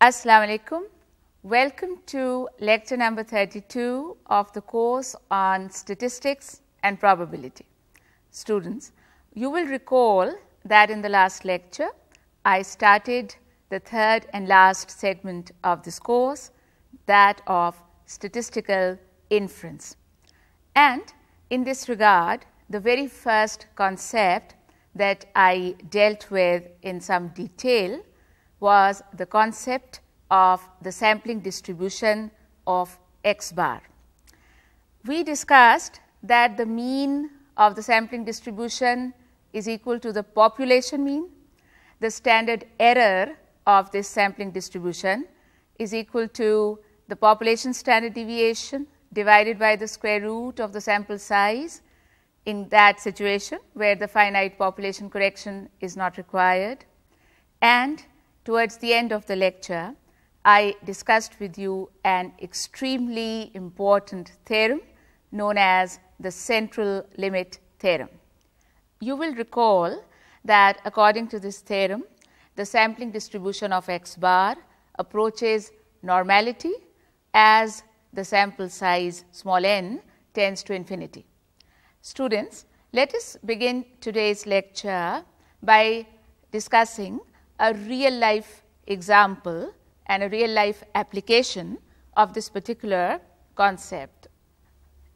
Assalamu alaikum. Welcome to lecture number 32 of the course on statistics and probability. Students, you will recall that in the last lecture I started the third and last segment of this course that of statistical inference. And in this regard, the very first concept that I dealt with in some detail was the concept of the sampling distribution of x bar. We discussed that the mean of the sampling distribution is equal to the population mean. The standard error of this sampling distribution is equal to the population standard deviation divided by the square root of the sample size in that situation where the finite population correction is not required. And towards the end of the lecture, I discussed with you an extremely important theorem known as the central limit theorem. You will recall that according to this theorem, the sampling distribution of x bar approaches normality as the sample size small n tends to infinity. Students, let us begin today's lecture by discussing a real life example and a real life application of this particular concept.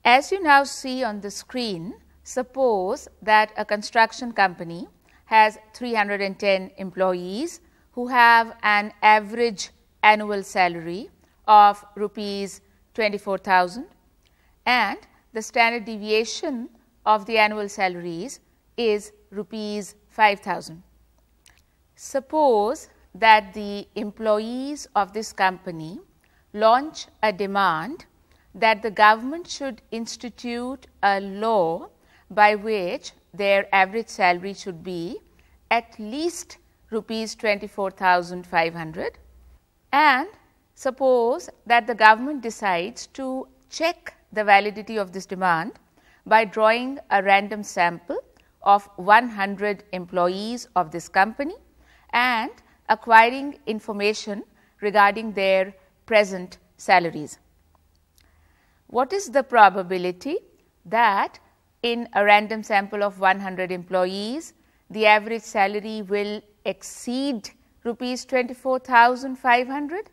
As you now see on the screen, suppose that a construction company has 310 employees who have an average annual salary of rupees 24,000 and the standard deviation of the annual salaries is rupees 5000. Suppose that the employees of this company launch a demand that the government should institute a law by which their average salary should be at least rupees 24,500 and suppose that the government decides to check the validity of this demand by drawing a random sample of 100 employees of this company and acquiring information regarding their present salaries. What is the probability that in a random sample of 100 employees, the average salary will exceed rupees 24,500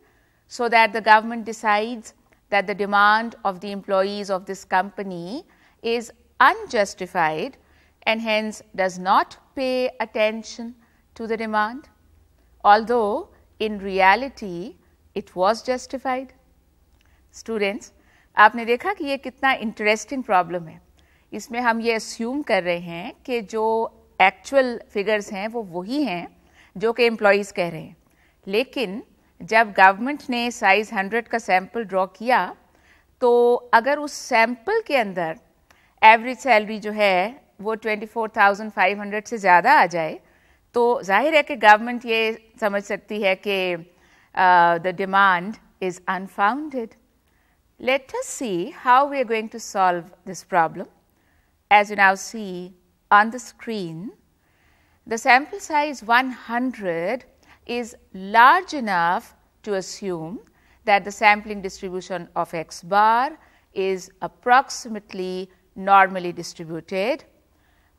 so that the government decides that the demand of the employees of this company is unjustified and hence does not pay attention to the demand, although in reality it was justified. Students, आपने देखा कि ये कितना interesting problem है इसमें हम ये assume कर रहे हैं कि जो एक्चुअल फिगर्स हैं वो वही हैं जो कि एम्प्लॉयज़ कह रहे हैं लेकिन जब गवर्नमेंट ने साइज़ 100 का सैंपल ड्रॉ किया तो अगर उस सैंपल के अंदर एवरेज सैलरी जो है वो 24,500 से ज़्यादा आ जाए तो जाहिर है कि गवर्नमेंट ये समझ सकती है कि the demand is unfounded Let us see how we are going to solve this problem. As you now see on the screen, the sample size 100 is large enough to assume that the sampling distribution of x bar is approximately normally distributed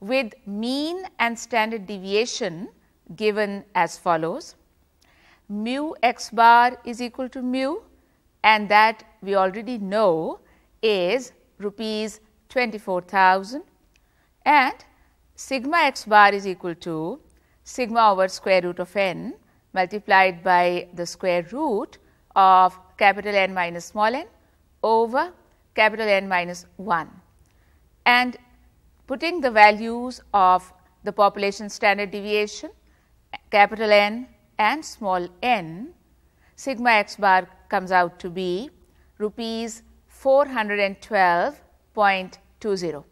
with mean and standard deviation given as follows. Mu x bar is equal to mu and that we already know is rupees 24,000 and sigma x bar is equal to sigma over square root of n multiplied by the square root of capital N minus small n over capital N minus 1 and putting the values of the population standard deviation capital N and small n sigma x bar comes out to be rupees 412.20.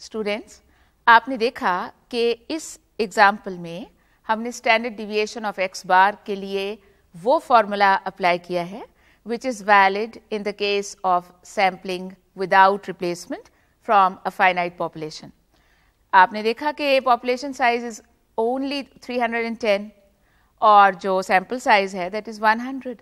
Students, आपने देखा कि इस example में हमने standard deviation of x बार के लिए वो formula apply किया है which is valid in the case of sampling without replacement from a finite population आपने देखा कि पॉपुलेशन साइज इज ओनली 310 और जो sample size है that is 100.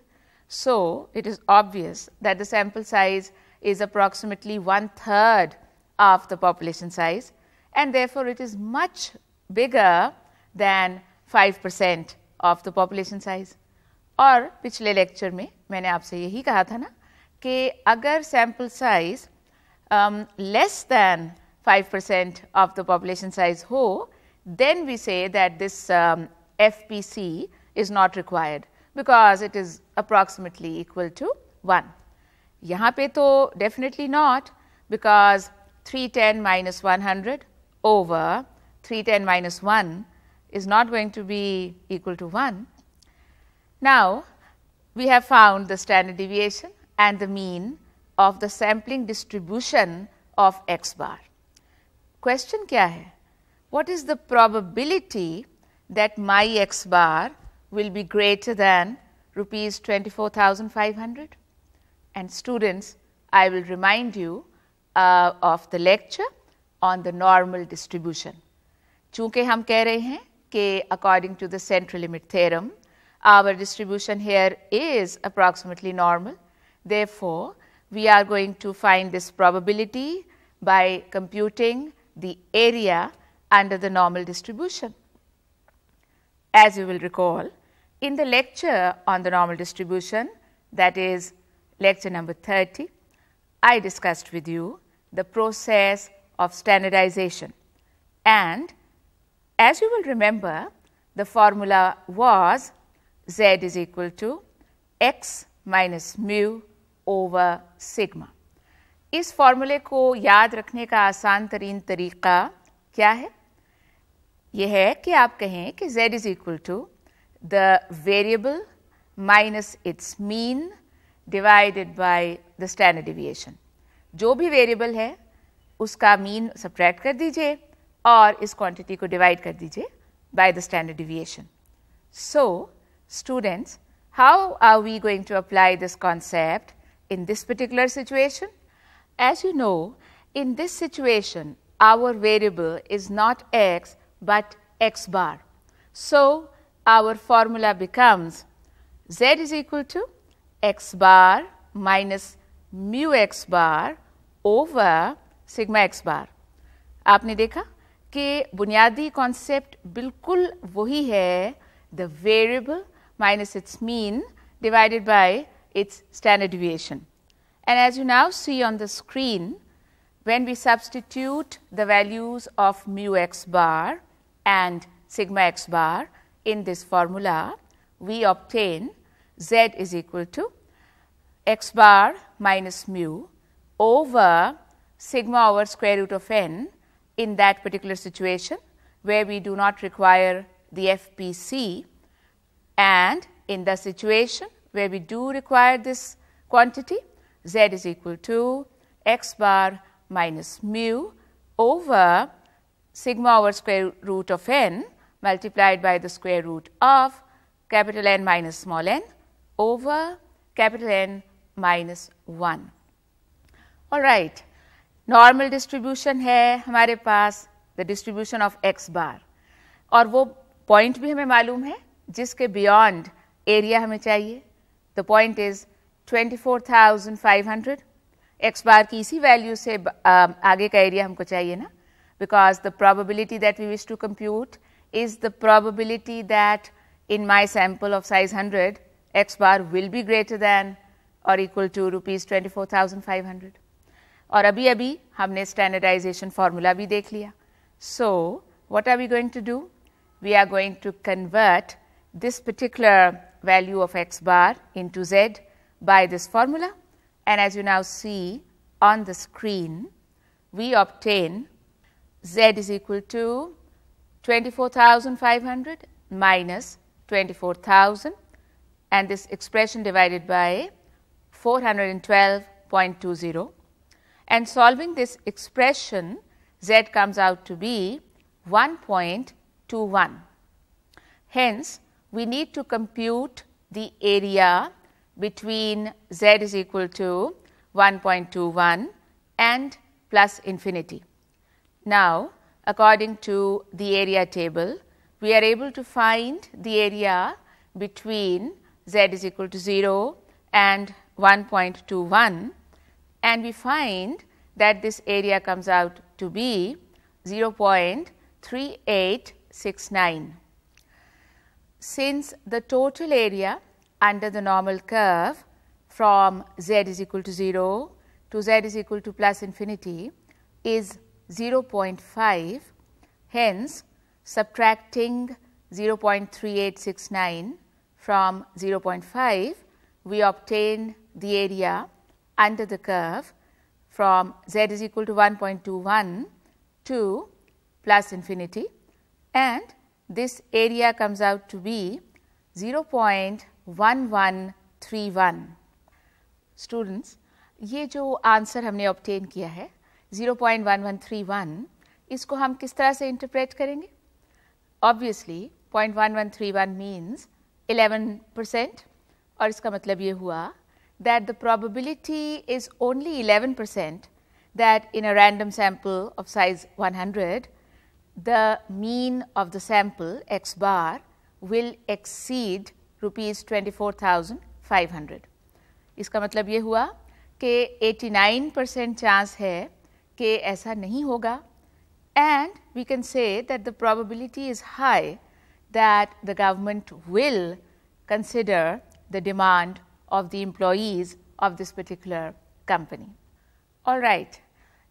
So, it is obvious that the sample size is approximately one third of the population size and therefore, it is much bigger than 5 percent of the population size. और पिछले lecture में मैंने आपसे यही कहा था ना कि अगर sample size less than 5 percent of the population size हो then we say that this um, FPC is not required because it is approximately equal to 1. यहाँ पे तो definitely not because 310 minus 100 over 310 minus 1 is not going to be equal to 1. Now, we have found the standard deviation and the mean of the sampling distribution of x bar. Question क्या है? What is the probability that my x bar will be greater than rupees 24,500? And students, I will remind you uh, of the lecture on the normal distribution. चूंकि हम कह रहे हैं कि according to the central limit theorem, our distribution here is approximately normal. Therefore, we are going to find this probability by computing the area under the normal distribution. As you will recall, in the lecture on the normal distribution, that is lecture number 30, I discussed with you the process of standardization. And as you will remember, the formula was z is equal to x minus mu over sigma. इस फॉर्मूले को याद रखने का आसान तरीन तरीका क्या है? यह है कि आप कहें कि z is equal to the variable minus its mean divided by the standard deviation जो भी वेरिएबल है, उसका मीन सब्ट्रैक्ट कर दीजिए और इस क्वांटिटी को डिवाइड कर दीजिए by the standard deviation so students how are we going to apply this concept in this particular situation? As you know, in this situation, our variable is not x but x bar. So, our formula becomes z is equal to x bar minus mu x bar over sigma x bar. आपने देखा कि बुनियादी concept बिल्कुल वही है the variable minus its mean divided bye its standard deviation. And as you now see on the screen, when we substitute the values of mu x bar and sigma x bar in this formula, we obtain z is equal to x bar minus mu over sigma over square root of n in that particular situation where we do not require the FPC and in the situation where we do require this quantity z is equal to x bar minus mu over sigma over square root of n multiplied by the square root of capital N minus small n over capital N minus 1. All right. Normal distribution है हमारे पास the distribution of X bar और वो point भी हमें मालूम है जिसके beyond area हमें चाहिए द पॉइंट इज 24,500 एक्स बार की इसी वैल्यू से आगे का एरिया हमको चाहिए ना because the probability that we wish to compute is the probability that in my sample of size 100 x bar will be greater than or equal to rupees 24,500. और अभी अभी हमने स्टैंडर्डाइजेशन फार्मूला भी देख लिया so what are we going to do we are going to convert this particular value of x bar into z by this formula. And as you now see on the screen we obtain z is equal to 24,500 minus 24,000 and this expression divided by 412.20 and solving this expression z comes out to be 1.21. Hence, we need to compute the area between z is equal to 1.21 and plus infinity. Now, according to the area table, we are able to find the area between z is equal to 0 and 1.21 and we find that this area comes out to be 0.3869. Since the total area under the normal curve from z is equal to 0 to z is equal to plus infinity is 0.5, hence subtracting 0.3869 from 0.5, we obtain the area under the curve from z is equal to 1.21 to plus infinity and this area comes out to be 0.1131. Students, ये जो answer हमने obtain किया है 0.1131 इसको हम किस तरह से इंटरप्रेट करेंगे ऑब्वियसली 0.1131 मीन्स 11 परसेंट और इसका मतलब ये हुआ that the probability is only 11 percent that in a random sample of size 100, the mean of the sample x bar will exceed rupees 24,500. इसका मतलब ये हुआ कि 89 percent chance है कि ऐसा नहीं होगा and we can say that the probability is high that the government will consider the demand of the employees of this particular company. All right.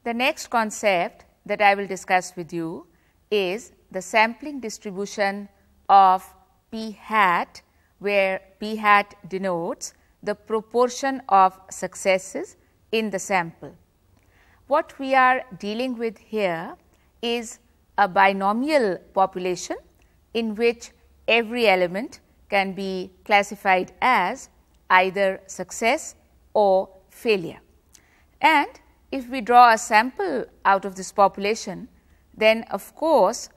The next concept that I will discuss with you is the sampling distribution of P hat, where P hat denotes the proportion of successes in the sample. What we are dealing with here is a binomial population in which every element can be classified as either success or failure. And if we draw a sample out of this population, then of course,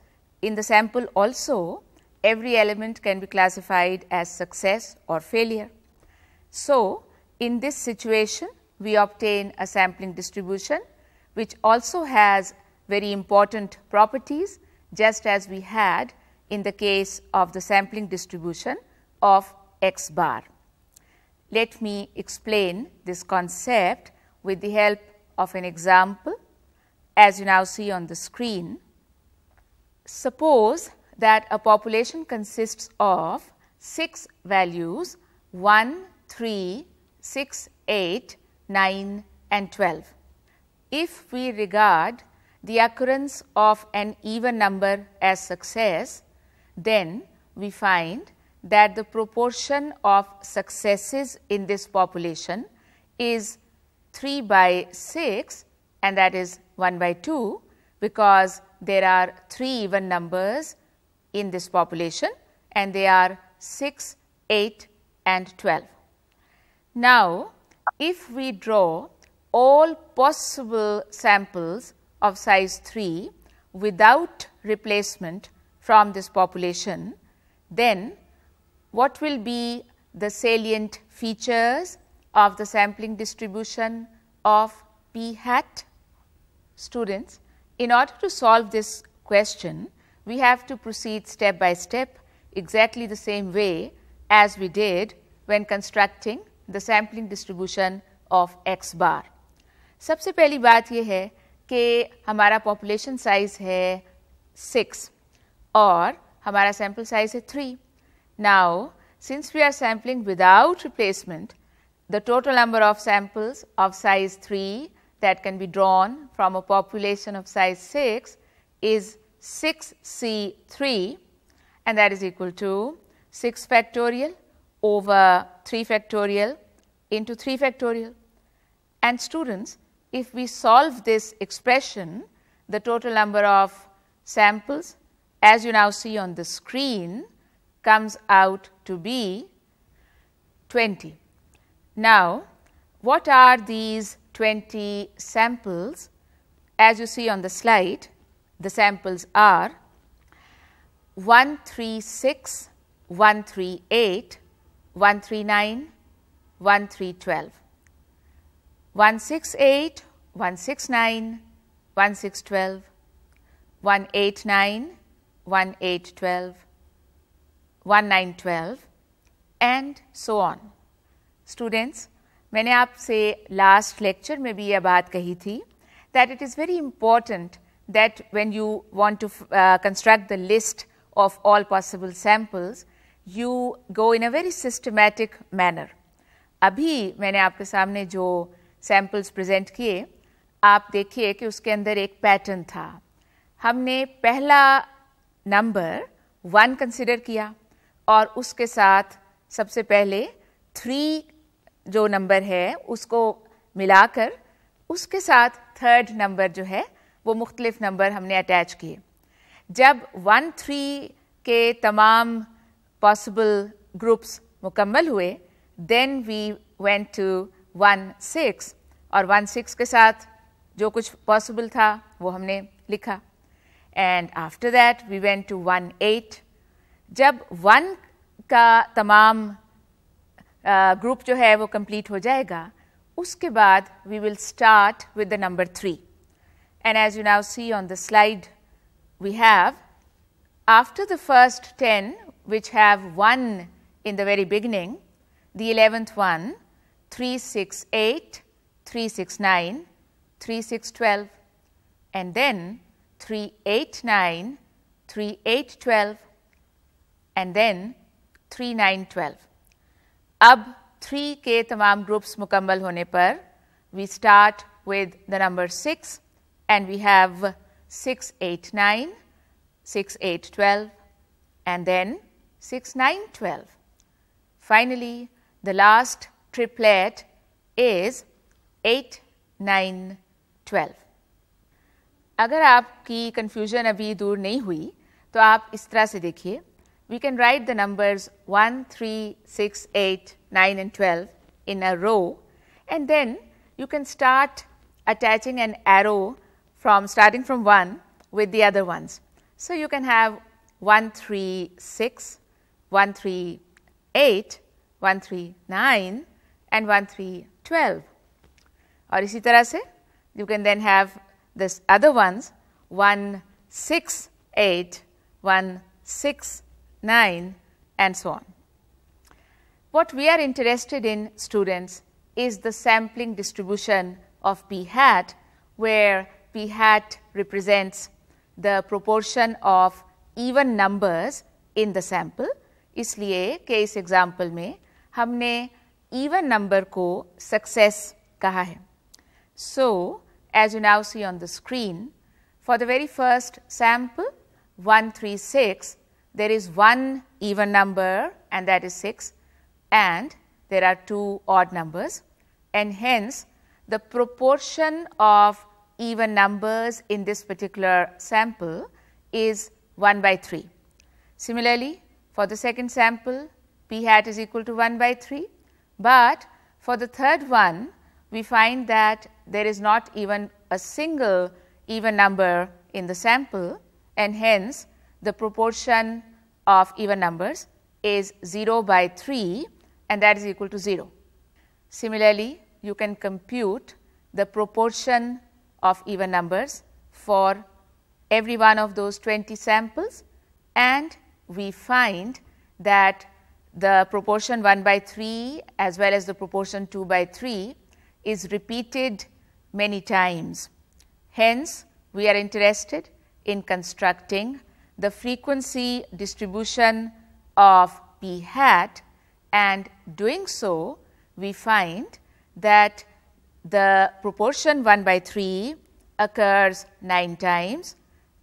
in the sample also every element can be classified as success or failure. So, in this situation we obtain a sampling distribution which also has very important properties just as we had in the case of the sampling distribution of x bar. Let me explain this concept with the help of an example as you now see on the screen. Suppose that a population consists of 6 values 1, 3, 6, 8, 9 and 12. If we regard the occurrence of an even number as success, then we find that the proportion of successes in this population is 3 by 6 and that is 1 by 2 because there are 3 even numbers in this population and they are 6, 8 and 12. Now, if we draw all possible samples of size 3 without replacement from this population, then what will be the salient features of the sampling distribution of p hat? Students, in order to solve this question, we have to proceed step by step exactly the same way as we did when constructing the sampling distribution of x bar. सबसे पहली बात यह है कि हमारा population size है 6 और हमारा सैंपल साइज है 3 now, since we are sampling without replacement, the total number of samples of size 3 that can be drawn from a population of size 6 is 6C3 and that is equal to 6 factorial over 3 factorial into 3 factorial. And students, if we solve this expression, the total number of samples as you now see on the screen comes out to be 20. Now, what are these 20 samples? As you see on the slide, the samples are 136, 138, 139, 1312, 168, 169, 1612, 189, 1812, 1912 and so on. Students, मैंने आपसे last lecture में भी यह बात कही थी that it is very important that when you want to construct the list of all possible samples you go in a very systematic manner अभी मैंने आपके सामने जो सैम्पल्स प्रेजेंट किए, आप देखिए कि उसके अंदर एक पैटर्न था। हमने पहला नंबर वन कंसिडर किया और उसके साथ सबसे पहले थ्री जो नंबर है, उसको मिलाकर उसके साथ थर्ड नंबर जो है, वो मुख्तलिफ़ नंबर हमने अटैच किए। जब वन थ्री के तमाम पॉसिबल ग्रुप्स मुकम्मल हुए then we went to one six और वन सिक्स के साथ जो कुछ पॉसिबल था, वो हमने लिखा। And after that we went to one eight जब वन का तमाम ग्रुप uh, जो है वो कंप्लीट हो जाएगा उसके बाद we will start with the number three and as you now see on the slide we have after the first 10 which have 1 in the very beginning the 11th one 368 369 3612 and then 3889, 3812 and then 3912. अब three के तमाम groups मुकम्मल होने पर we start with the number six and we have six eight nine six eight twelve and then six nine twelve finally the last triplet is eight nine twelve अगर आपकी confusion अभी दूर नहीं हुई तो आप इस तरह से देखिए। we can write the numbers 1, 3, 6, 8, 9 and 12 in a row and then you can start attaching an arrow from starting from 1 with the other ones. So, you can have 1, 3, 6, 1, 3, 8, 1, 3, 9 and 1, 3, 12. और इसी तरह से you can then have this other ones 1 6 8 1 6 9 and so on. What we are interested in students is the sampling distribution of p hat where p hat represents the proportion of even numbers in the sample इसलिए कि इस example में हमने even number को success कहा है so, as you now see on the screen, for the very first sample 136, there is one even number and that is 6 and there are two odd numbers and hence the proportion of even numbers in this particular sample is 1 by 3. Similarly, for the second sample p hat is equal to 1 by 3, but for the third one we find that there is not even a single even number in the sample and hence the proportion of even numbers is 0 by 3 and that is equal to 0. Similarly, you can compute the proportion of even numbers for every one of those 20 samples and we find that the proportion 1 by 3 as well as the proportion 2 by 3 is repeated many times. Hence, we are interested in constructing the frequency distribution of p hat. And doing so we find that the proportion 1 by 3 occurs 9 times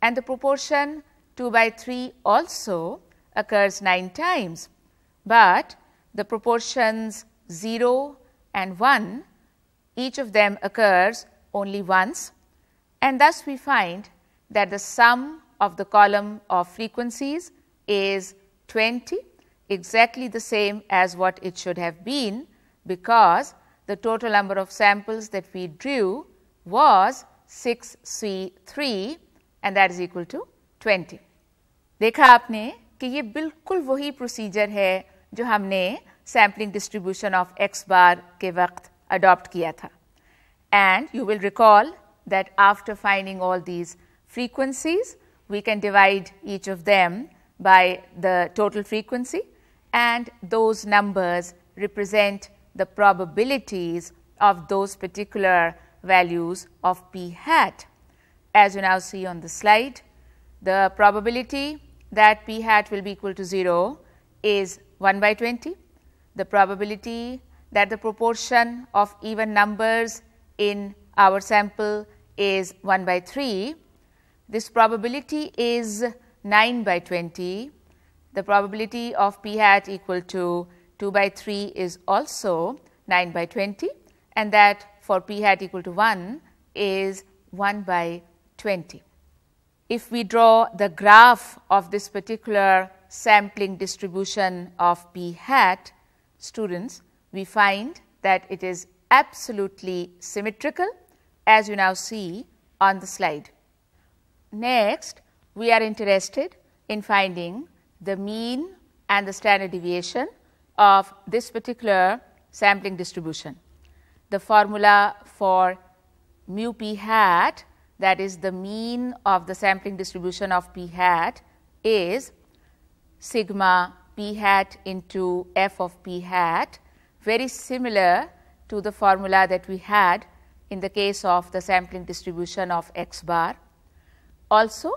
and the proportion 2 by 3 also occurs 9 times, but the proportions 0 and 1 each of them occurs only once. And thus we find that the sum of the column of frequencies is 20 exactly the same as what it should have been because the total number of samples that we drew was 6 C 3 and that is equal to 20. देखा आपने कि ये बिल्कुल वही procedure है जो हमने sampling distribution of x बार के वक्त adopt kiya tha. And you will recall that after finding all these frequencies, we can divide each of them by the total frequency and those numbers represent the probabilities of those particular values of p hat. As you now see on the slide, the probability that p hat will be equal to 0 is 1 by 20. The probability that the proportion of even numbers in our sample is 1 by 3. This probability is 9 by 20. The probability of p hat equal to 2 by 3 is also 9 by 20 and that for p hat equal to 1 is 1 by 20. If we draw the graph of this particular sampling distribution of p hat, students, we find that it is absolutely symmetrical as you now see on the slide. Next, we are interested in finding the mean and the standard deviation of this particular sampling distribution. The formula for mu p hat that is the mean of the sampling distribution of p hat is sigma p hat into f of p hat very similar to the formula that we had in the case of the sampling distribution of x bar. Also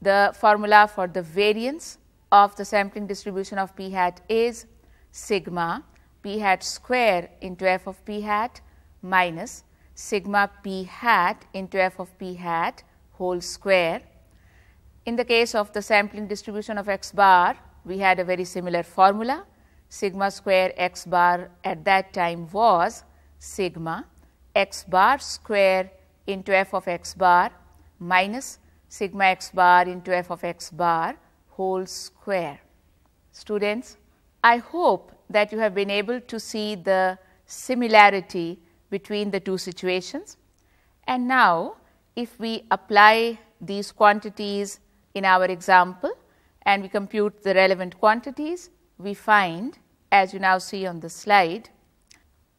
the formula for the variance of the sampling distribution of p hat is sigma p hat square into f of p hat minus sigma p hat into f of p hat whole square. In the case of the sampling distribution of x bar, we had a very similar formula. Sigma square x bar at that time was sigma x bar square into f of x bar minus sigma x bar into f of x bar whole square. Students, I hope that you have been able to see the similarity between the two situations. And now, if we apply these quantities in our example and we compute the relevant quantities, we find as you now see on the slide,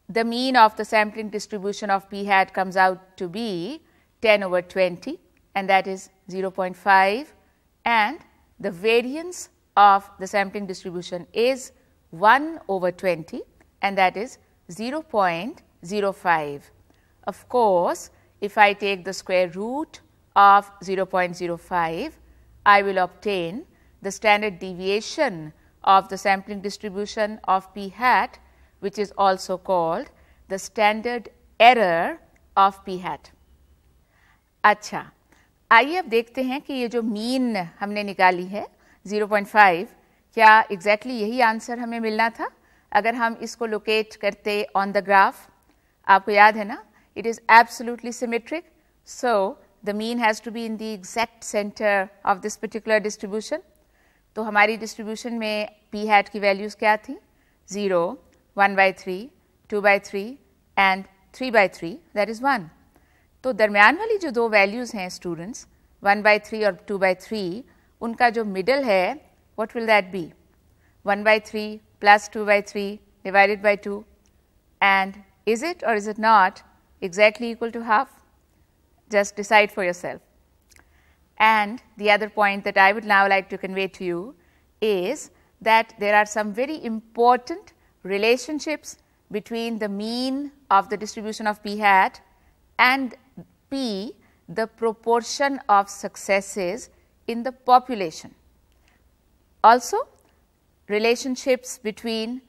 the mean of the sampling distribution of p hat comes out to be 10 over 20 and that is 0.5 and the variance of the sampling distribution is 1 over 20 and that is 0.05. Of course, if I take the square root of 0.05, I will obtain the standard deviation of the sampling distribution of p hat which is also called the standard error of p hat. Acha, आइए अब देखते हैं कि ये जो mean हमने निकाली है 0.5 क्या एग्जैक्टली exactly यही आंसर हमें मिलना था? अगर हम इसको लोकेट करते ऑन द ग्राफ आपको याद है ना? It is absolutely symmetric so the mean has to be in the exact centre of this particular distribution तो हमारी डिस्ट्रीब्यूशन में पी हैट की वैल्यूज़ क्या थी? Zero one by three two by three and three by three that is one तो दरमियान वाली जो दो वैल्यूज़ हैं स्टूडेंट्स वन बाई थ्री और टू बाई थ्री उनका जो मिडल है what will that be one by three plus 2 by 3 divided by 2 and is it or is it not exactly equal to half? Just decide for yourself. And the other point that I would now like to convey to you is that there are some very important relationships between the mean of the distribution of p hat and p the proportion of successes in the population. Also, relationships between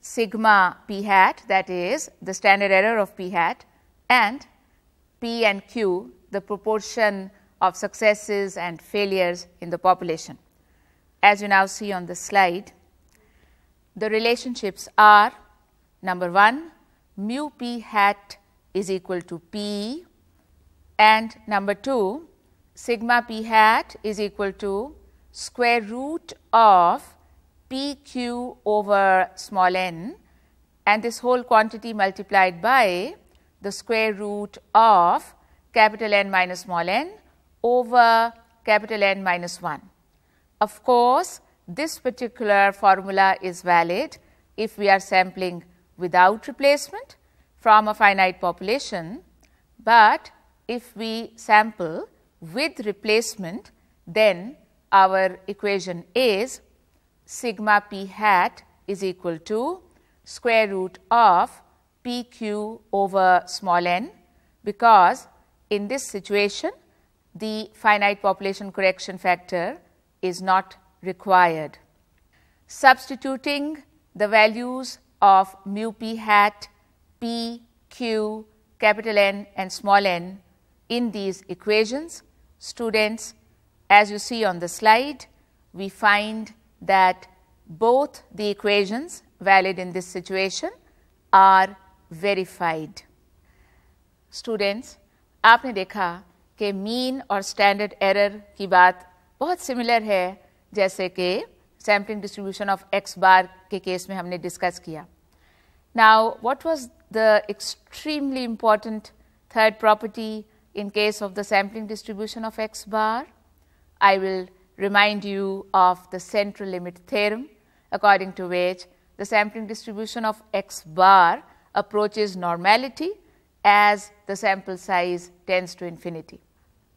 sigma p hat that is the standard error of p hat and p and q the proportion of successes and failures in the population. As you now see on the slide, the relationships are number 1 mu p hat is equal to p and number 2 sigma p hat is equal to square root of p q over small n and this whole quantity multiplied by the square root of capital N minus small n over capital N minus 1. Of course, this particular formula is valid if we are sampling without replacement from a finite population, but if we sample with replacement then our equation is sigma p hat is equal to square root of pq over small n because in this situation the finite population correction factor is not required. Substituting the values of mu p hat, p, q, capital N and small n in these equations, students as you see on the slide, we find that both the equations valid in this situation are verified. Students, आपने देखा कि mean और standard error की बात बहुत similar है जैसे कि सैम्पलिंग डिस्ट्रीब्यूशन ऑफ एक्स बार के केस में हमने डिस्कस किया now what was the extremely important third property in case of the sampling distribution of x bar. I will remind you of the central limit theorem according to which the sampling distribution of x bar approaches normality as the sample size tends to infinity.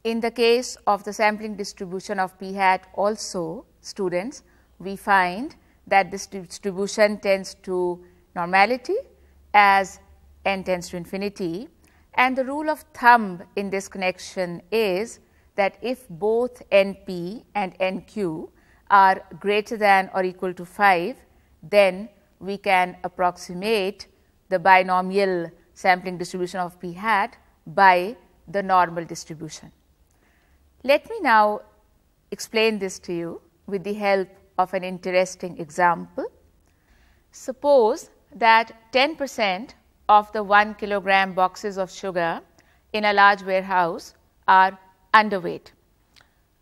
In the case of the sampling distribution of p hat also students, we find that this distribution tends to normality as n tends to infinity and the rule of thumb in this connection is that if both np and nq are greater than or equal to 5, then we can approximate the binomial sampling distribution of p hat by the normal distribution. Let me now explain this to you with the help of an interesting example. Suppose that 10 percent of the 1 kilogram boxes of sugar in a large warehouse are underweight.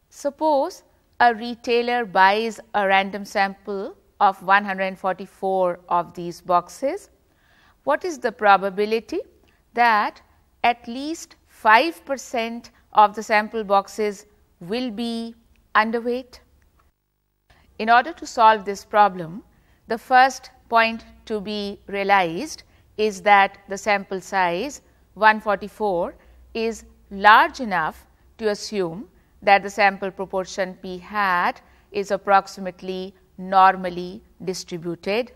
Suppose a retailer buys a random sample of 144 of these boxes. What is the probability that at least 5 percent of the sample boxes will be underweight. In order to solve this problem, the first point to be realized is that the sample size 144 is large enough to assume that the sample proportion p hat is approximately normally distributed.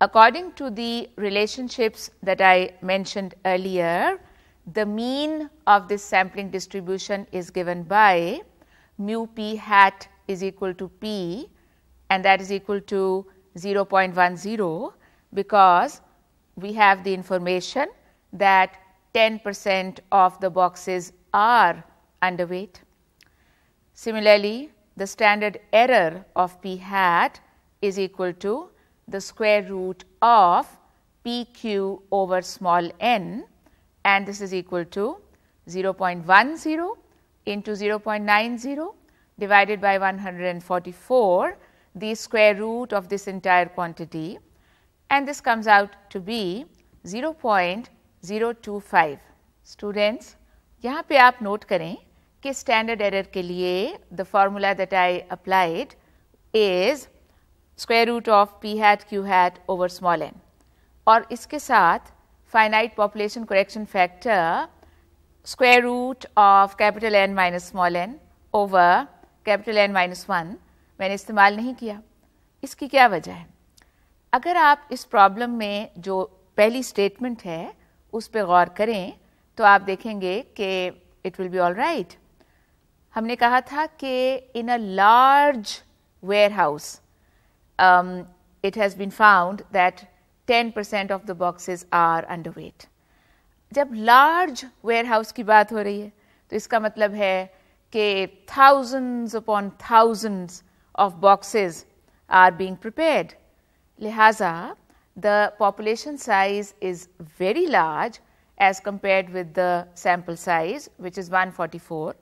According to the relationships that I mentioned earlier, the mean of this sampling distribution is given by mu p hat is equal to p and that is equal to 0.10 because we have the information that 10 percent of the boxes are underweight. Similarly, the standard error of p hat is equal to the square root of p q over small n and this is equal to 0.10 into 0.90 divided by 144 the square root of this entire quantity and this comes out to be 0.025. Students, यहाँ पे आप note करें कि standard error के लिए the formula that I applied is square root of P hat Q hat over small N और इसके साथ finite population correction factor square root of capital N minus small n over capital N minus 1 मैंने इस्तेमाल नहीं किया इसकी क्या वजह है अगर आप इस प्रॉब्लम में जो पहली स्टेटमेंट है, उस पर गौर करें तो आप देखेंगे कि it will be all right हमने कहा था कि in a large warehouse it has been found that 10 percent of the boxes are underweight. जब लार्ज वेयर हाउस की बात हो रही है तो इसका मतलब है कि thousands upon thousands of boxes are being prepared. लिहाजा the population size is very large as compared with the sample size which is 144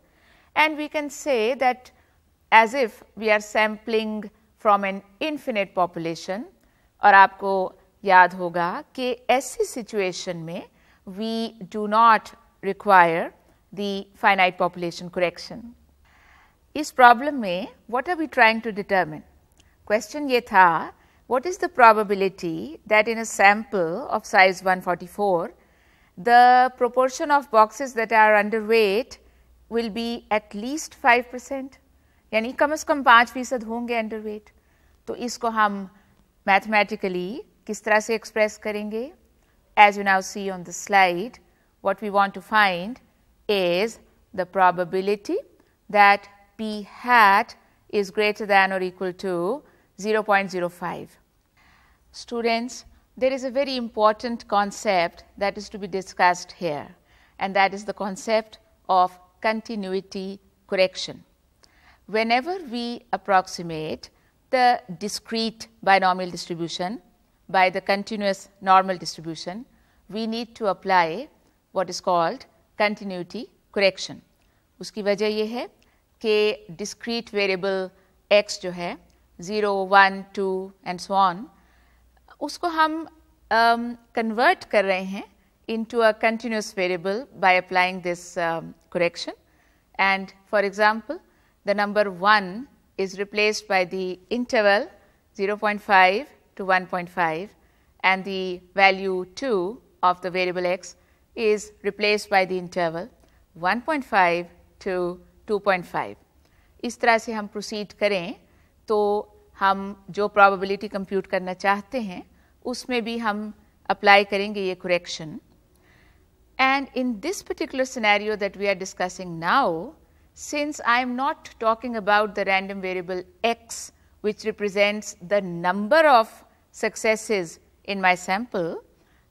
and we can say that as if we are sampling from an infinite population और आपको याद होगा कि ऐसी situation में we do not require the finite population correction इस problem में what are we trying to determine question ये था what is the probability that in a sample of size 144 the proportion of boxes that are underweight will be at least 5 percent यानी कम से कम 5 फीसद होंगे underweight तो इसको हम मैथमेटिकली किस तरह से एक्सप्रेस करेंगे as you now see on the slide what we want to find is the probability that p hat is greater than or equal to 0.05. Students, there is a very important concept that is to be discussed here and that is the concept of continuity correction. Whenever we approximate the discrete binomial distribution by the continuous normal distribution, we need to apply what is called continuity correction. उसकी वजह ये है कि discrete variable x जो है 0, 1, 2 and so on उसको हम convert um, कर रहे हैं into a continuous variable by applying this correction and for example the number one is replace by the interval 0.5 to 1.5 and the value 2 of the variable X is replace by the interval 1.5 to 2.5 इस तरह से हम proceed करें तो हम जो probability compute करना चाहते हैं उसमें भी हम अप्लाई करेंगे ये correction. And in this particular scenario that we are discussing now, since I am not talking about the random variable x which represents the number of successes in my sample,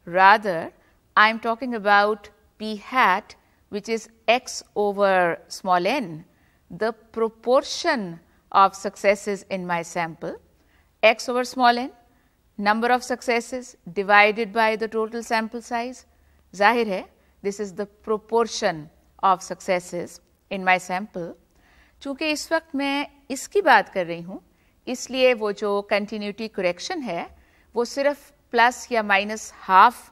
rather I am talking about p hat which is x over small n, the proportion of successes in my sample, x over small n, number of successes divided by the total sample size ज़ाहिर है this is the proportion of successes in my sample चूँकि इस वक्त मैं इसकी बात कर रही हूँ इसलिए वो जो कंटिन्यूटी करेक्शन है वो सिर्फ़ प्लस या माइनस हाफ़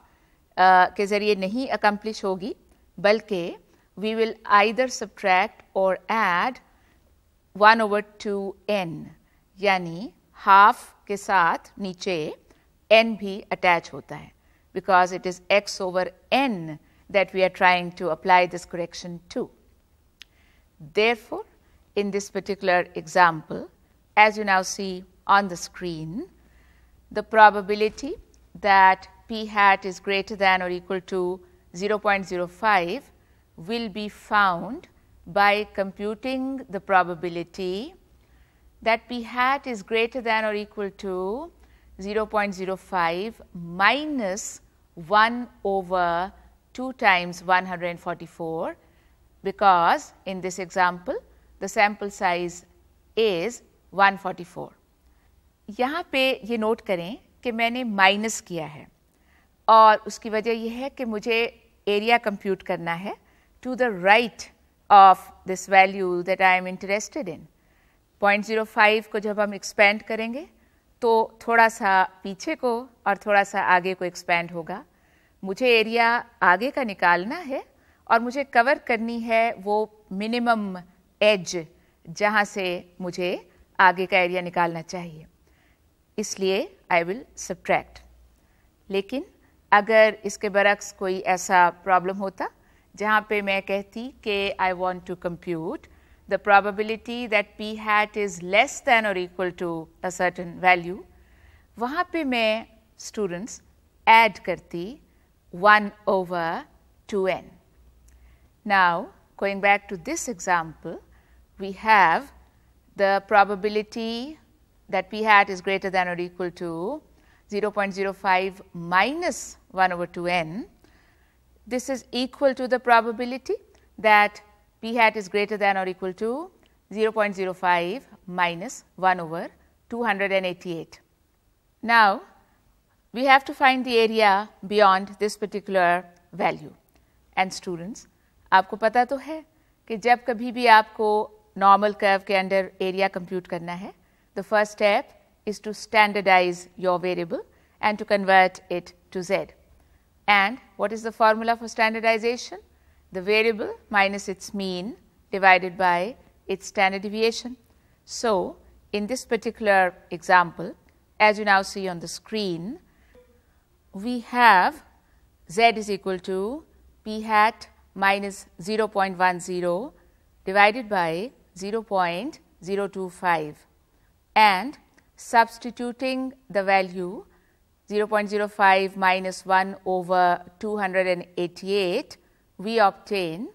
के ज़रिए नहीं अकम्पलिश होगी बल्कि वी विल आइदर सब्ट्रैक्ट और add one over two N यानी हाफ़ के साथ नीचे एन भी अटैच होता है because it is x over N that we are trying to apply this correction to Therefore, in this particular example, as you now see on the screen, the probability that p hat is greater than or equal to 0.05 will be found by computing the probability that p hat is greater than or equal to 0.05 minus 1 over 2 times 144 because in this example the sample size is 144. यहाँ पे ये note करें कि मैंने minus किया है और उसकी वजह यह है कि मुझे एरिया कंप्यूट करना है to the right of this value that I am interested in 0.05 को जब हम एक्सपेंड करेंगे तो थोड़ा सा पीछे को और थोड़ा सा आगे को एक्सपेंड होगा। मुझे एरिया आगे का निकालना है और मुझे कवर करनी है वो मिनिमम एज जहाँ से मुझे आगे का एरिया निकालना चाहिए। इसलिए आई विल सब्ट्रैक्ट लेकिन अगर इसके बरक्स कोई ऐसा प्रॉब्लम होता, जहाँ पे मैं कहती कि I want to compute the probability that P hat is less than और equal to a certain value वहाँ पे मैं स्टूडेंट्स ऐड करती one over two N Now, going back to this example, we have the probability that p hat is greater than or equal to 0.05 minus 1 over 2 n. This is equal to the probability that p hat is greater than or equal to 0.05 minus 1 over 288. Now, we have to find the area beyond this particular value and students आपको पता तो है कि जब कभी भी आपको normal curve के अंडर एरिया कंप्यूट करना है the first step is to standardise your variable and to convert it to Z and what is the formula for standardization? The variable minus its mean divided by its standard deviation. So, in this particular example, as you now see on the screen, we have z is equal to p hat minus 0.10 divided by 0.025 and substituting the value 0.05 minus 1 over 288, we obtain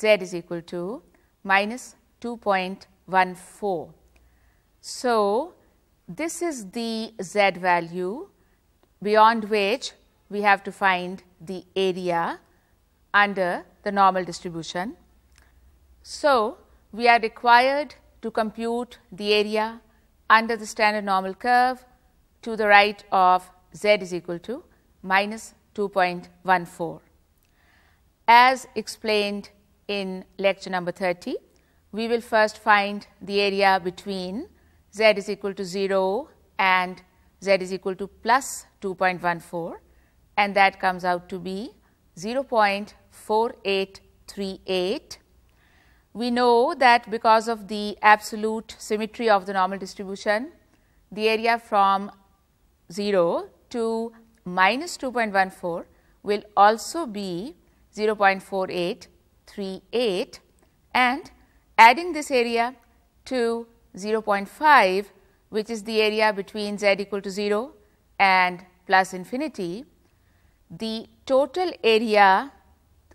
z is equal to minus 2.14. So, this is the z value beyond which we have to find the area under the normal distribution. So, we are required to compute the area under the standard normal curve to the right of z is equal to minus 2.14. As explained in lecture number 30, we will first find the area between z is equal to 0 and z is equal to plus 2.14 and that comes out to be 0.4838. We know that because of the absolute symmetry of the normal distribution, the area from 0 to minus 2.14 will also be 0.4838 and adding this area to 0.5 which is the area between z equal to 0 and plus infinity, the total area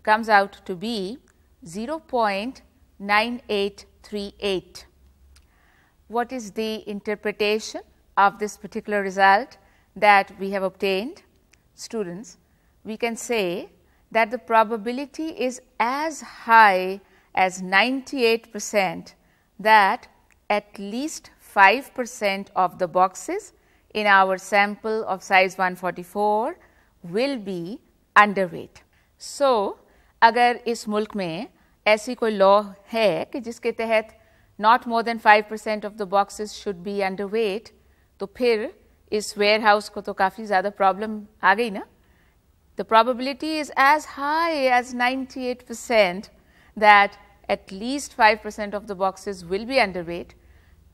comes out to be 0.9838. What is the interpretation of this particular result that we have obtained? Students, we can say that the probability is as high as 98 percent that at least 5 percent of the boxes in our sample of size 144 will be underweight. So, अगर इस मुल्क में ऐसी कोई law है कि जिसके तहत not more than 5 percent of the boxes should be underweight तो फिर इस वेयर हाउस को तो काफ़ी ज़्यादा प्रॉब्लम आ गई ना The probability is as high as 98 percent that at least 5 percent of the boxes will be underweight,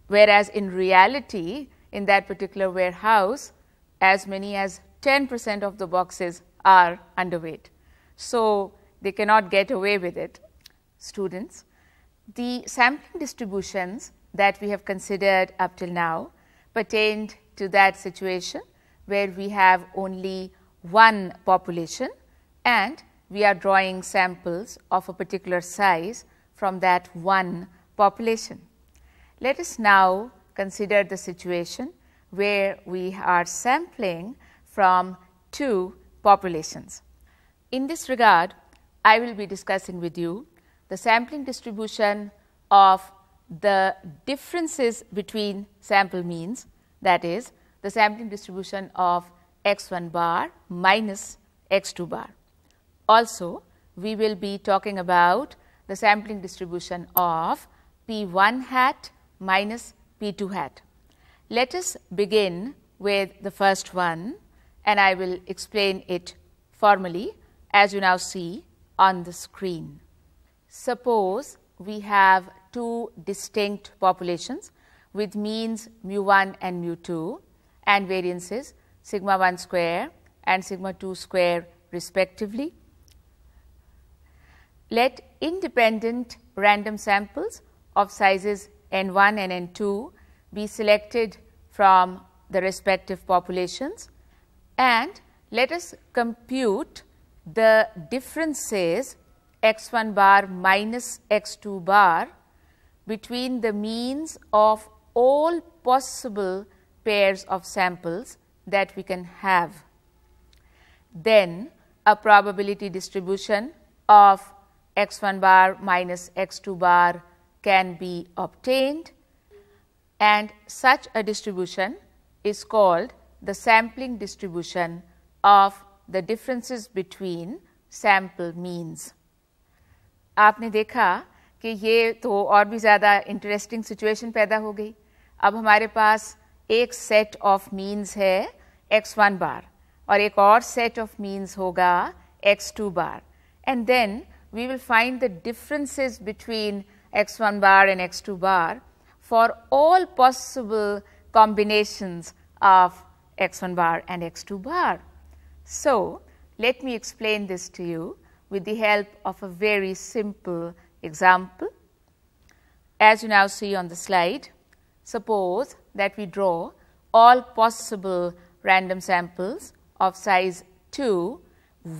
whereas in reality in that particular warehouse as many as 10 percent of the boxes are underweight. So, they cannot get away with it. Students, the sampling distributions that we have considered up till now pertained to that situation where we have only one population and we are drawing samples of a particular size from that one population. Let us now consider the situation where we are sampling from two populations. In this regard, I will be discussing with you the sampling distribution of the differences between sample means that is the sampling distribution of x 1 bar minus x 2 bar. Also, we will be talking about the sampling distribution of p 1 hat minus p 2 hat. Let us begin with the first one and I will explain it formally as you now see on the screen. Suppose we have two distinct populations with means mu 1 and mu 2 and variances sigma 1 square and sigma 2 square respectively. Let independent random samples of sizes n 1 and n 2 be selected from the respective populations and let us compute the differences x 1 bar minus x 2 bar between the means of all possible pairs of samples that we can have. Then a probability distribution of x 1 bar minus x 2 bar can be obtained and such a distribution is called the sampling distribution of the differences between sample means. आपने देखा कि ये तो और भी ज़्यादा interesting situation पैदा हो गई अब हमारे पास एक सेट ऑफ मीन्स है एक्स वन बार और एक और सेट ऑफ मीन्स होगा x two bar and then we will find the differences between x one bar and x two bar for all possible combinations of x1 bar and x2 bar. So, let me explain this to you with the help of a very simple example. As you now see on the slide, suppose that we draw all possible random samples of size 2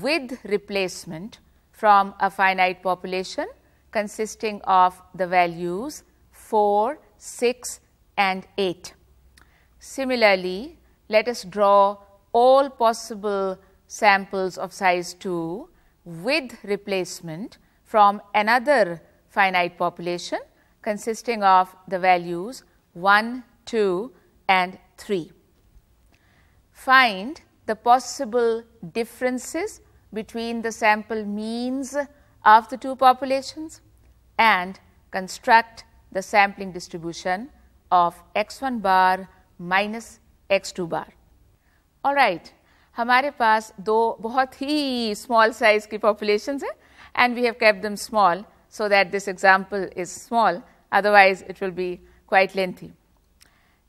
with replacement from a finite population consisting of the values 4, 6 and 8. Similarly, let us draw all possible samples of size 2 with replacement from another finite population consisting of the values 1, 2 and 3. Find the possible differences between the sample means of the two populations and construct the sampling distribution of x1 bar minus x2 bar. All right, हमारे पास दो बहुत ही small size की populations हैं and we have kept them small so that this example is small otherwise it will be quite lengthy.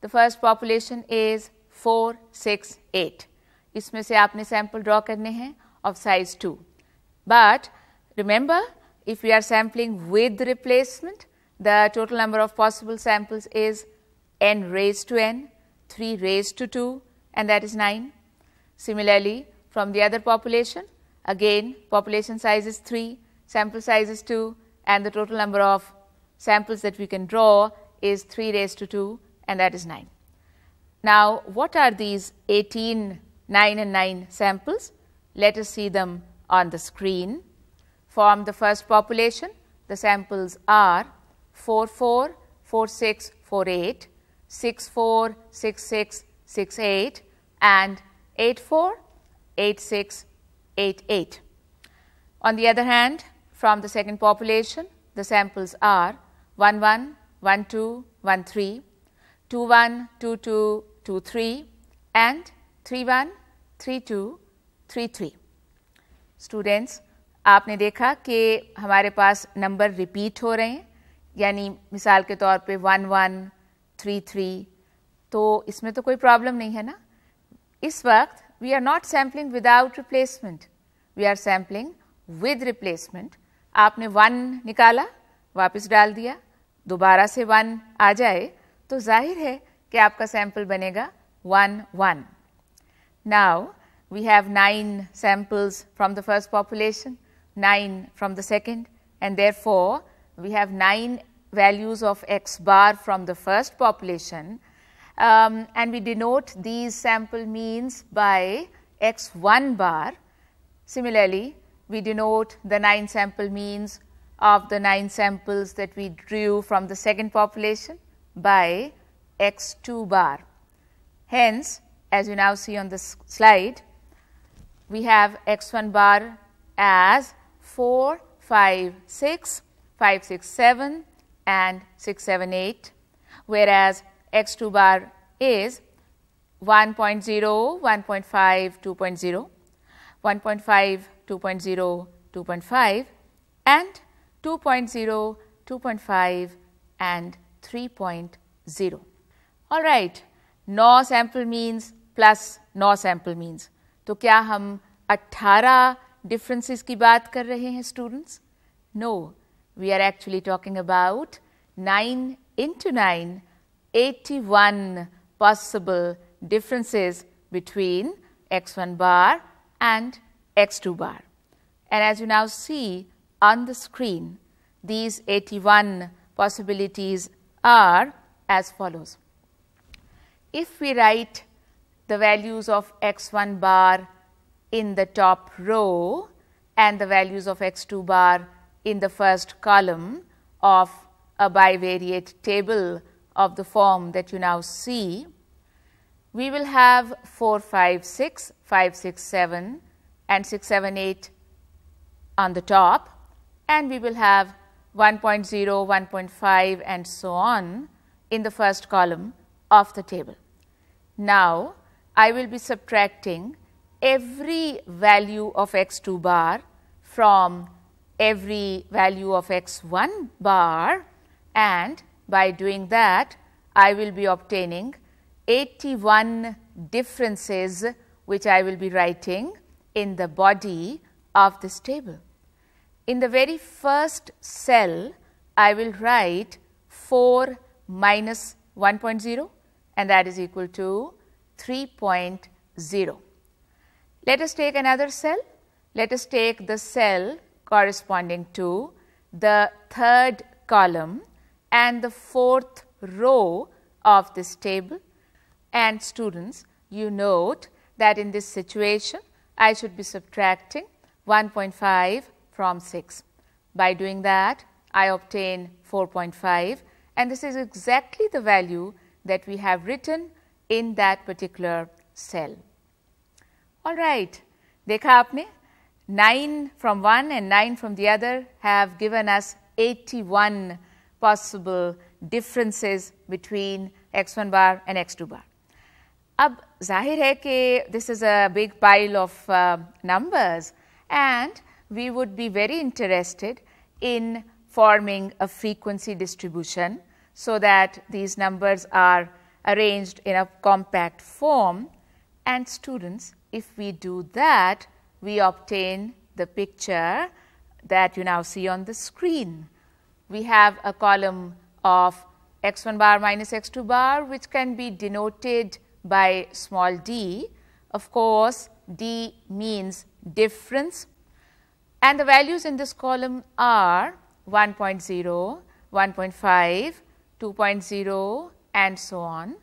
The first population is 4, 6, 8. इसमें से आपने sample draw करने हैं of size 2. But remember if we are sampling with replacement the total number of possible samples is n raised to n, 3 raised to 2 and that is 9. Similarly, from the other population again population size is 3, sample size is 2 and the total number of samples that we can draw is 3 raised to 2 and that is 9. Now, what are these 18, 9 and 9 samples? Let us see them on the screen. From the first population, the samples are 4, 4, 4, 6, 4, 8, 6, 4, 6, 6, 6, 8 and 8, 4, 8, 6, 8, 8. On the other hand, from the second population, the samples are 1 1, 1 2, 1 3, 2 1, 2 2, 2 3 and 3 1, 3 2, 3 3. Students, आपने देखा कि हमारे पास number repeat हो रहे हैं यानी मिसाल के तौर पे वन वन थ्री थ्री तो इसमें तो कोई प्रॉब्लम नहीं है ना? इस वक्त we are not sampling without replacement we are sampling with replacement आपने वन निकाला वापस डाल दिया दोबारा से वन आ जाए तो ज़ाहिर है कि आपका सैंपल बनेगा one one. Now we have nine samples from the first population nine from the second and therefore we have nine values of x bar from the first population and we denote these sample means by x one bar similarly we denote the nine sample means of the 9 samples that we drew from the second population by x 2 bar. Hence, as you now see on this slide, we have x 1 bar as 4, 5, 6, 5, 6, 7 and 6, 7, 8, whereas x 2 bar is 1.0, 1.5, 2.0, 1.5, 2.0, 2.5 and 2.0, 2.5 and 3.0. All right, no sample means plus no sample means. तो क्या हम 18 differences की बात कर रहे हैं students? No, we are actually talking about 9 into 9, 81 possible differences between x1 bar and x2 bar. And as you now see on the screen, these 81 possibilities are as follows. If we write the values of x1 bar in the top row and the values of x2 bar in the first column of a bivariate table of the form that you now see, we will have 4, 5, 6, 5, 6, 7 and 6, 7, 8 on the top and we will have 1.0, 1.5 and so on in the first column of the table. Now, I will be subtracting every value of x 2 bar from every value of x 1 bar and by doing that I will be obtaining 81 differences which I will be writing in the body of this table. In the very first cell, I will write 4 minus 1.0 and that is equal to 3.0. Let us take another cell. Let us take the cell corresponding to the third column and the fourth row of this table. And students, you note that in this situation, I should be subtracting 1.5 from 6. By doing that, I obtain 4.5 and this is exactly the value that we have written in that particular cell. All right, देखा आपने 9 from one and 9 from the other have given us 81 possible differences between x1 bar and x2 bar. अब जाहिर है कि this is a big pile of uh, numbers and we would be very interested in forming a frequency distribution so that these numbers are arranged in a compact form and students if we do that we obtain the picture that you now see on the screen. We have a column of x1 bar minus x2 bar which can be denoted by small d. Of course, d means difference and the values in this column are 1.0, 1.5, 2.0 and so on.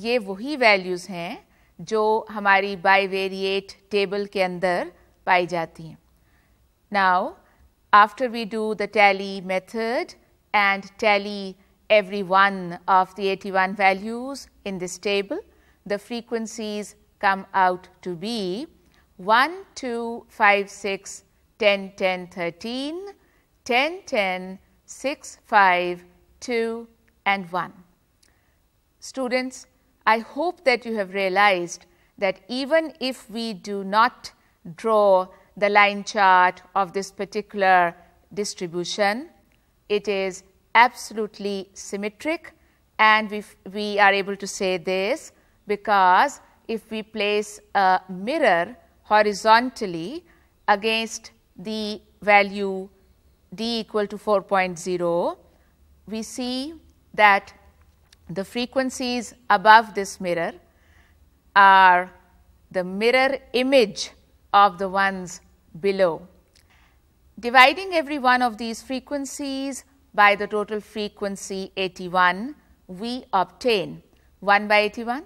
ये वही values हैं जो हमारी bivariate table के अंदर पाई जाती हैं. Now, after we do the tally method and tally every one of the 81 values in this table, the frequencies come out to be 1, 2, 5, 6, 10, 10, 13, 10, 10, 6, 5, 2 and 1. Students, I hope that you have realized that even if we do not draw the line chart of this particular distribution, it is absolutely symmetric and we, we are able to say this because if we place a mirror horizontally against the value d equal to 4.0, we see that the frequencies above this mirror are the mirror image of the ones below. Dividing every one of these frequencies by the total frequency 81, we obtain 1 by 81,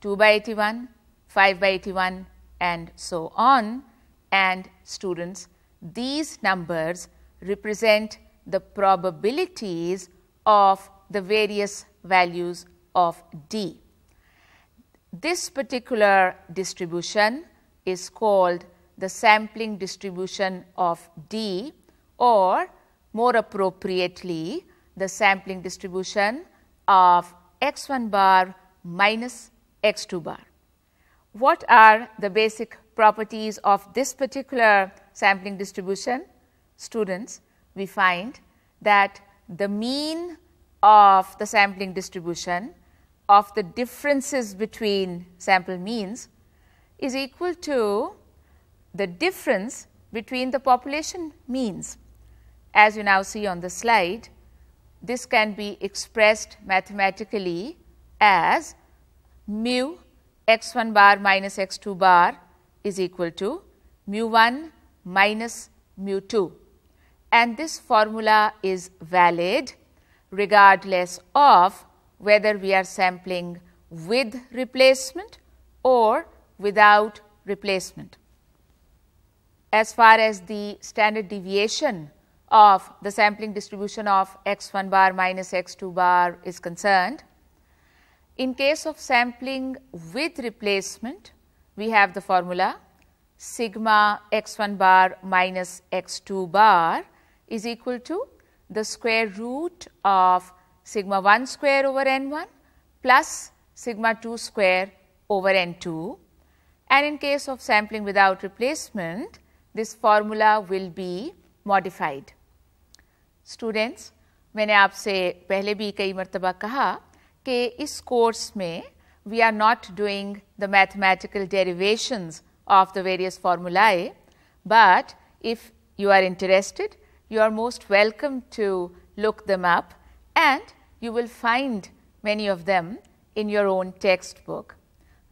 2 by 81, 5 by 81 and so on. And students, these numbers represent the probabilities of the various values of D. This particular distribution is called the sampling distribution of D or more appropriately the sampling distribution of x1 bar minus x2 bar. What are the basic properties of this particular sampling distribution? Students, we find that the mean of the sampling distribution of the differences between sample means is equal to the difference between the population means. As you now see on the slide, this can be expressed mathematically as mu x1 bar minus x2 bar is equal to mu 1 minus mu 2 and this formula is valid regardless of whether we are sampling with replacement or without replacement. As far as the standard deviation of the sampling distribution of x1 bar minus x2 bar is concerned, in case of sampling with replacement, we have the formula sigma x1 bar minus x2 bar is equal to the square root of sigma 1 square over n1 plus sigma 2 square over n2 and in case of sampling without replacement this formula will be modified. Students, मैंने आपसे पहले भी कई मरतबा कहा कि इस course में we are not doing the mathematical derivations of the various formulae, but if you are interested, you are most welcome to look them up and you will find many of them in your own textbook.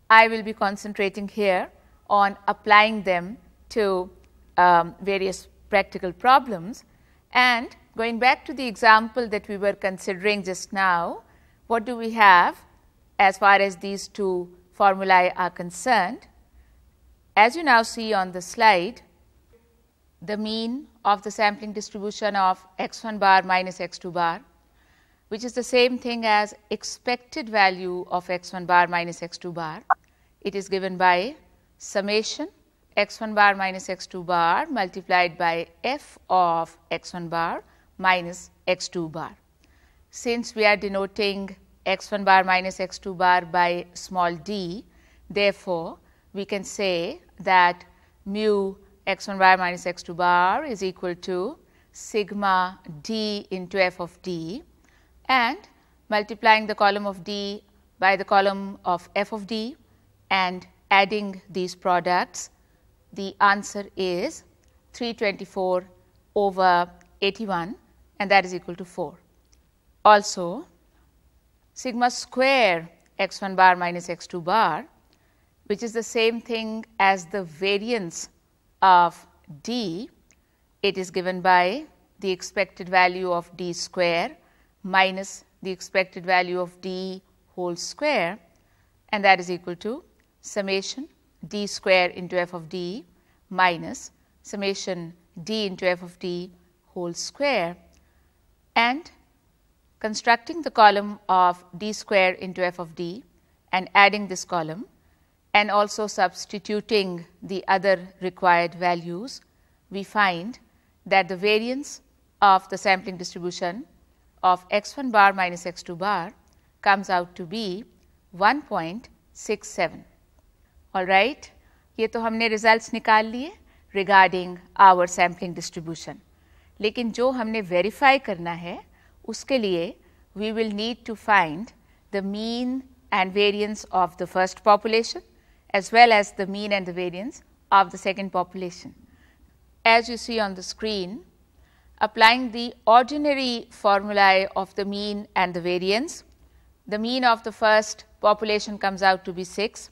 I will be concentrating here on applying them to um, various practical problems and going back to the example that we were considering just now, what do we have as far as these two formulae are concerned? As you now see on the slide, the mean of the sampling distribution of x 1 bar minus x 2 bar, which is the same thing as expected value of x 1 bar minus x 2 bar. It is given by summation x 1 bar minus x 2 bar multiplied by f of x 1 bar minus x 2 bar. Since we are denoting x 1 bar minus x 2 bar by small d, therefore, we can say that mu x 1 bar minus x 2 bar is equal to sigma d into f of d and multiplying the column of d by the column of f of d and adding these products, the answer is 324 over 81 and that is equal to 4. Also, sigma square x 1 bar minus x 2 bar which is the same thing as the variance of d, it is given by the expected value of d square minus the expected value of d whole square and that is equal to summation d square into f of d minus summation d into f of d whole square. And constructing the column of d square into f of d and adding this column and also substituting the other required values, we find that the variance of the sampling distribution of x 1 bar minus x 2 bar comes out to be 1.67. All right, ये तो हमने results निकाल लिए regarding our sampling distribution. लेकिन जो हमने verify करना है उसके लिए we will need to find the mean and variance of the first population as well as the mean and the variance of the second population. As you see on the screen, applying the ordinary formulae of the mean and the variance, the mean of the first population comes out to be 6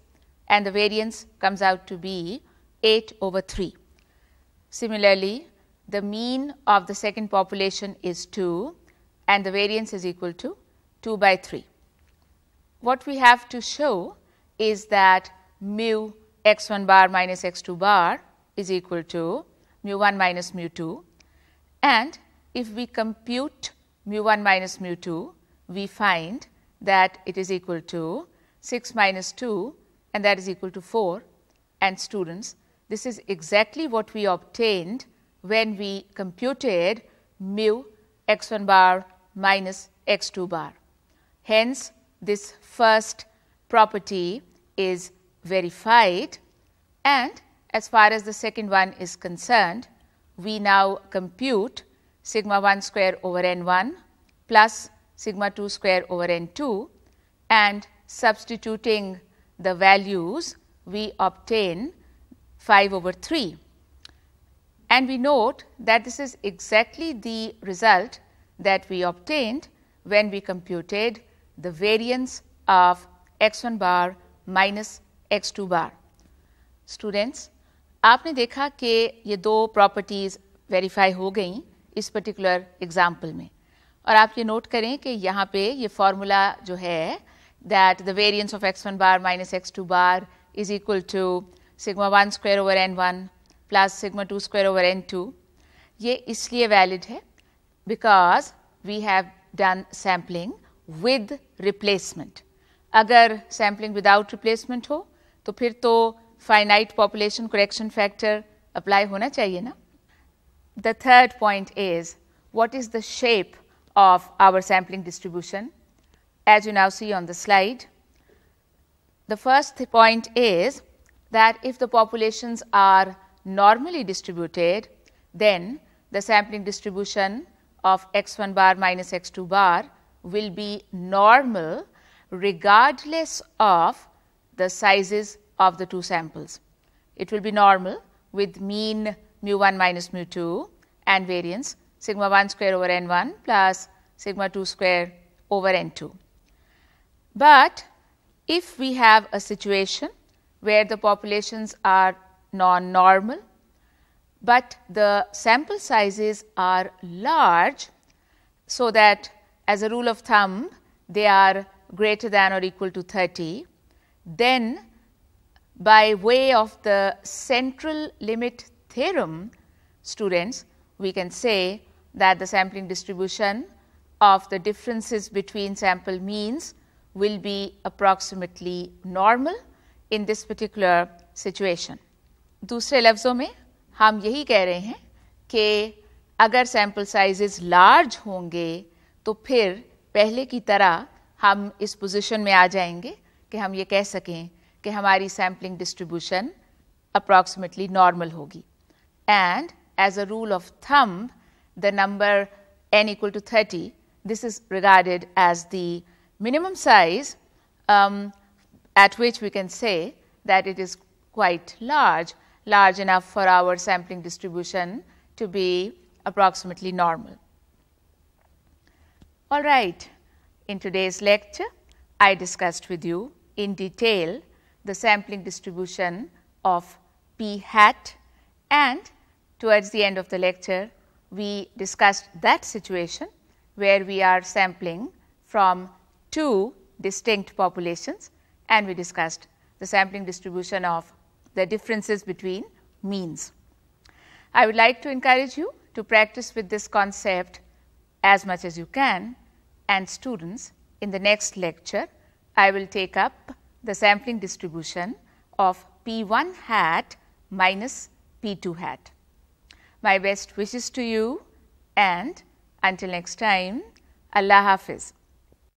and the variance comes out to be 8 over 3. Similarly, the mean of the second population is 2 and the variance is equal to 2 by 3. What we have to show is that mu x 1 bar minus x 2 bar is equal to mu 1 minus mu 2 and if we compute mu 1 minus mu 2 we find that it is equal to 6 minus 2 and that is equal to 4 and students this is exactly what we obtained when we computed mu x 1 bar minus x 2 bar. Hence, this first property is verified and as far as the second one is concerned, we now compute sigma 1 square over n 1 plus sigma 2 square over n 2 and substituting the values we obtain 5 over 3. And we note that this is exactly the result that we obtained when we computed the variance of x 1 bar minus x two bar students आपने देखा कि ये दो properties verify हो गई इस particular example में। और आप ये नोट करें कि यहाँ पे ये फॉर्मूला जो है that the variance of x one bar minus x two bar is equal to sigma one square over n one plus sigma two square over n two ये इसलिए वैलिड है because we have done sampling with replacement अगर sampling without replacement हो तो फिर तो finite population correction factor apply होना चाहिए ना the third point is what is the shape of our sampling distribution as you now see on the slide. The first point is that if the populations are normally distributed, then the sampling distribution of x 1 bar minus x 2 bar will be normal regardless of the sizes of the two samples. It will be normal with mean mu 1 minus mu 2 and variance sigma 1 square over n 1 plus sigma 2 square over n 2. But if we have a situation where the populations are non-normal, but the sample sizes are large so that as a rule of thumb they are greater than or equal to 30, then by way of the central limit theorem students we can say that the sampling distribution of the differences between sample means will be approximately normal in this particular situation. दूसरे लफ्ज़ों में हम यही कह रहे हैं कि अगर सैंपल साइजेस लार्ज होंगे तो फिर पहले की तरह हम इस पोजीशन में आ जाएँगे कि हम ये कह सकें कि हमारी सैम्पलिंग डिस्ट्रीब्यूशन अप्रॉक्सीमेटली नॉर्मल होगी। And as a rule of thumb the number equal to 30 this is regarded as the minimum size um, at which we can say that it is quite large large enough for our sampling distribution to be approximately normal. All right, in today's lecture, I discussed with you in detail the sampling distribution of p hat and towards the end of the lecture, we discussed that situation where we are sampling from two distinct populations and we discussed the sampling distribution of the differences between means. I would like to encourage you to practice with this concept as much as you can and students in the next lecture I will take up the sampling distribution of P 1 hat minus P 2 hat. My best wishes to you and until next time Allah Hafiz.